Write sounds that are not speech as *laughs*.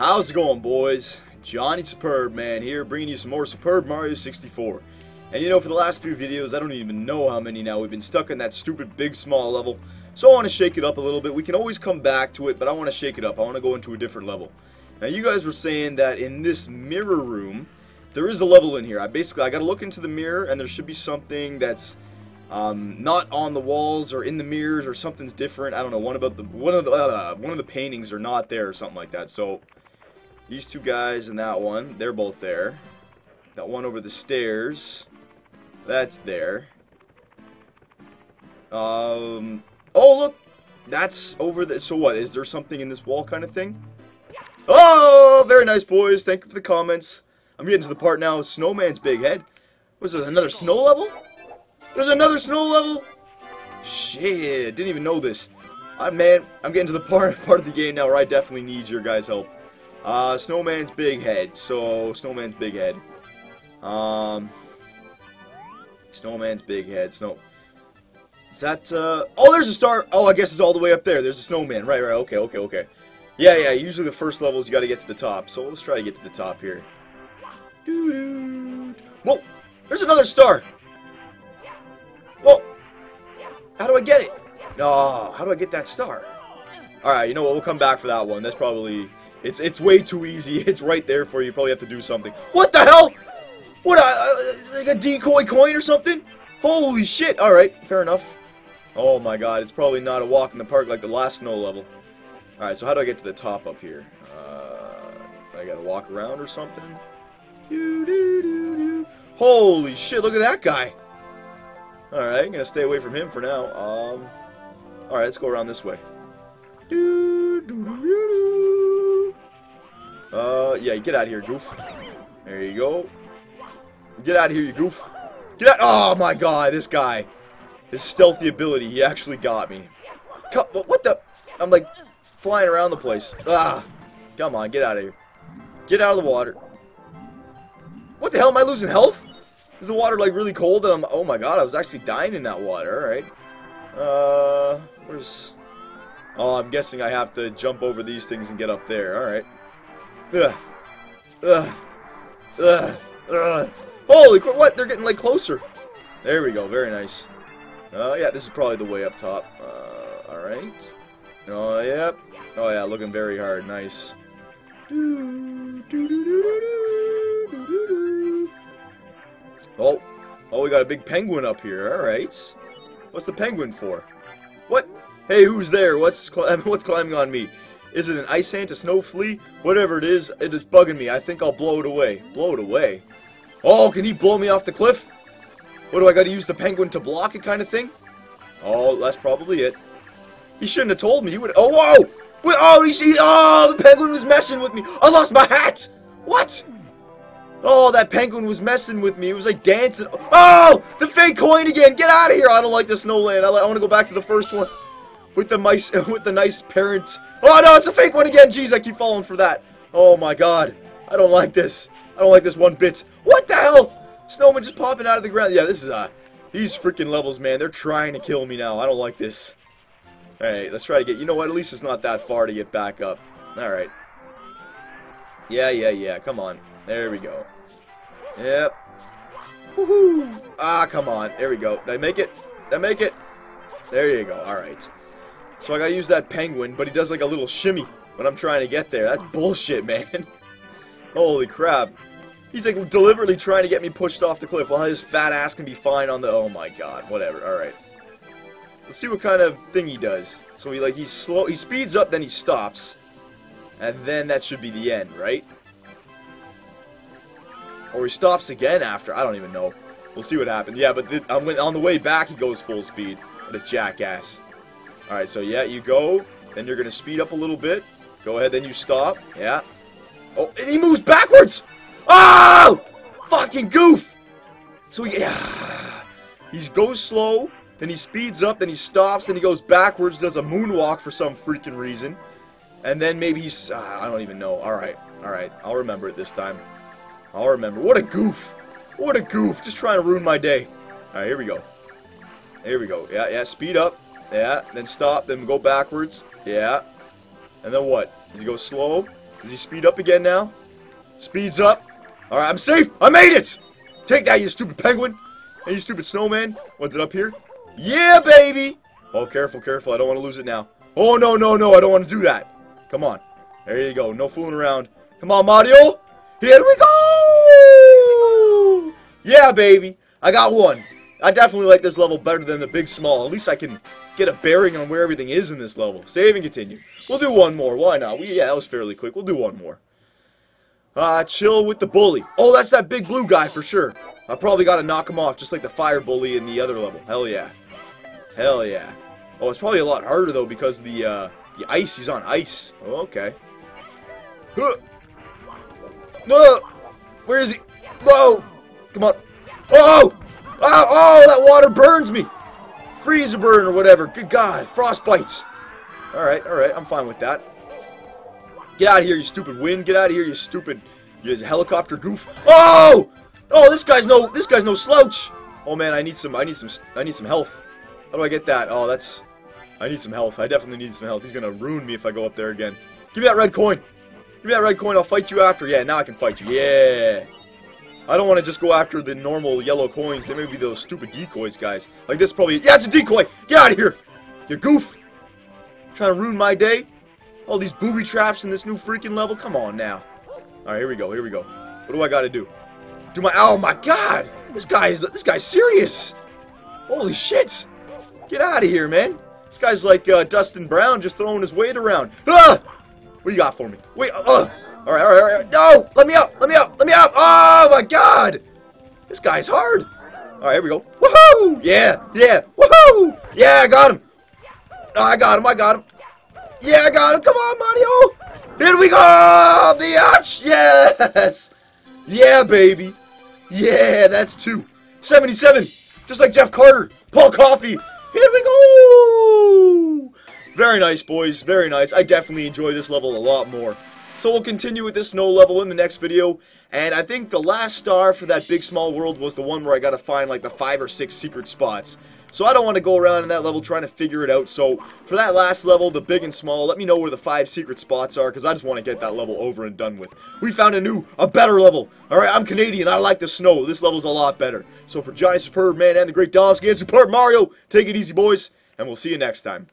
How's it going, boys? Johnny Superb Man here, bringing you some more Superb Mario 64. And you know, for the last few videos, I don't even know how many now, we've been stuck in that stupid big small level. So I want to shake it up a little bit. We can always come back to it, but I want to shake it up. I want to go into a different level. Now, you guys were saying that in this mirror room, there is a level in here. I basically, I got to look into the mirror, and there should be something that's um, not on the walls or in the mirrors or something's different. I don't know. One about the one of the uh, one of the paintings are not there or something like that. So these two guys and that one, they're both there. That one over the stairs, that's there. Um. Oh look, that's over there. So what? Is there something in this wall kind of thing? Oh, very nice, boys. Thank you for the comments. I'm getting to the part now. Snowman's big head. Was there another snow level? There's another snow level? Shit, didn't even know this. I man, I'm getting to the part *laughs* part of the game now where I definitely need your guys' help. Uh, Snowman's big head. So, Snowman's big head. Um, Snowman's big head. Snow. Is that, uh, oh, there's a star. Oh, I guess it's all the way up there. There's a snowman. Right, right. Okay, okay, okay. Yeah, yeah, usually the first levels you gotta get to the top. So let's try to get to the top here. Doo -doo. Whoa! There's another star! Whoa! How do I get it? Oh, how do I get that star? Alright, you know what? We'll come back for that one. That's probably... It's it's way too easy. *laughs* It's right there for you. You probably have to do something. What the hell? What, uh, like a decoy coin or something? Holy shit! Alright, fair enough. Oh my god, it's probably not a walk in the park like the last snow level. Alright, so how do I get to the top up here? Uh, I gotta walk around or something? Doo -doo -doo Holy shit, look at that guy! Alright, I'm gonna stay away from him for now. Um, Alright, let's go around this way. Yeah, get out of here, goof. There you go. Get out of here, you goof. Get out! Oh my god, this guy. His stealthy ability, he actually got me. What the? I'm like flying around the place. Ah! Come on, get out of here. Get out of the water. What the hell? Am I losing health? Is the water like really cold? And I'm oh my god, I was actually dying in that water. All right. Uh, where's? Oh, I'm guessing I have to jump over these things and get up there. All right. Ugh. Ugh. Ugh. Holy! What? They're getting like closer. There we go. Very nice. Oh uh, yeah, this is probably the way up top. Uh, all right. Oh yep. Oh yeah, looking very hard. Nice. Oh, oh, we got a big penguin up here. All right. What's the penguin for? What? Hey, who's there? What's *laughs* what's climbing on me? Is it an ice ant, a snow flea? Whatever it is, it is bugging me. I think I'll blow it away. Blow it away? Oh, can he blow me off the cliff? What do I got to use the penguin to block it, kind of thing? Oh, that's probably it. He shouldn't have told me. He would. Oh, whoa! Wait, oh, he, oh, the penguin was messing with me. I lost my hat. What? Oh, that penguin was messing with me. It was like dancing. Oh, the fake coin again. Get out of here. I don't like the snowland. I, I want to go back to the first one with the nice *laughs* with the nice parent. Oh no, it's a fake one again. Jeez, I keep falling for that. Oh my god. I don't like this. I don't like this one bit. What the hell? Snowman just popping out of the ground. Yeah, this is uh these freaking levels, man. They're trying to kill me now. I don't like this. Alright, let's try to get you know what, at least it's not that far to get back up. Alright. Yeah, yeah, yeah. Come on. There we go. Yep. Woohoo! Ah, come on. There we go. Did I make it? Did I make it? There you go. Alright. So I gotta use that penguin, but he does like a little shimmy when I'm trying to get there. That's bullshit, man. *laughs* Holy crap. He's like deliberately trying to get me pushed off the cliff while his fat ass can be fine on the... Oh my god. Whatever. Alright. Let's see what kind of thing he does. So he like, he slow... He speeds up, then he stops. And then that should be the end, right? Or he stops again after. I don't even know. We'll see what happens. Yeah, but on the way back, he goes full speed. What a jackass. Alright, so yeah, you go. Then you're going to speed up a little bit. Go ahead, then you stop. Yeah. Oh, he moves backwards! Oh! Fucking goof! So, yeah. He goes slow, then he speeds up, then he stops, then he goes backwards, does a moonwalk for some freaking reason. And then maybe he's... Uh, I don't even know. Alright, alright. I'll remember it this time. I'll remember. What a goof! What a goof! Just trying to ruin my day. Alright, here we go. Here we go. Yeah, yeah, speed up. Yeah, then stop, then go backwards. Yeah. And then what? You go slow. Does he speed up again now? Speeds up. Alright, I'm safe! I made it! Take that, you stupid penguin! And you stupid snowman. What's it up here? Yeah, baby! Oh, careful, careful. I don't want to lose it now. Oh, no, no, no. I don't want to do that. Come on. There you go. No fooling around. Come on, Mario. Here we go! Yeah, baby. I got one. I definitely like this level better than the big small. At least I can get a bearing on where everything is in this level. Save and continue. We'll do one more. Why not? We, yeah, that was fairly quick. We'll do one more. Uh, chill with the bully. Oh, that's that big blue guy for sure. I probably got to knock him off just like the fire bully in the other level. Hell yeah. Hell yeah. Oh, it's probably a lot harder though because the uh, the ice. He's on ice. Oh, okay. Huh. No. Where is he? Whoa. Come on. Oh. Oh, oh, that water burns me. Freeze burn or whatever. Good God. Frostbites. All right, all right. I'm fine with that. Get out of here, you stupid wind. Get out of here, you stupid you helicopter goof. Oh! Oh, this guy's no this guy's no slouch. Oh man, I need some I need some I need some health. How do I get that? Oh, that's I need some health. I definitely need some health. He's gonna ruin me if I go up there again. Give me that red coin. Give me that red coin. I'll fight you after. Yeah, now I can fight you. Yeah. I don't want to just go after the normal yellow coins. They may be those stupid decoys, guys. Like this probably... Yeah, it's a decoy! Get out of here! You goof! Trying to ruin my day? All these booby traps in this new freaking level? Come on now. Alright, here we go, here we go. What do I gotta do? Do my... Oh my god! This guy is... This guy's serious! Holy shit! Get out of here, man! This guy's like uh, Dustin Brown just throwing his weight around. Ah! What do you got for me? Wait, uh, Alright, alright, alright. No! Let me up! Let me up! Let me up! Oh my god! This guy's hard! Alright, here we go. Woohoo! Yeah! Yeah! Woohoo! Yeah, I got him! Oh, I got him, I got him. Yeah, I got him! Come on, Mario! Here we go! The arch! Yes! Yeah, baby! Yeah, that's two. 77! Just like Jeff Carter! Paul Coffey! Here we go! Very nice, boys. Very nice. I definitely enjoy this level a lot more. So we'll continue with this snow level in the next video. And I think the last star for that big small world was the one where I gotta find like the five or six secret spots. So I don't want to go around in that level trying to figure it out. So for that last level, the big and small, let me know where the five secret spots are because I just want to get that level over and done with. We found a new, a better level. Alright, I'm Canadian. I like the snow. This level's a lot better. So for Johnny Superb Man and the Great Domsky and Superb Mario, take it easy, boys. And we'll see you next time.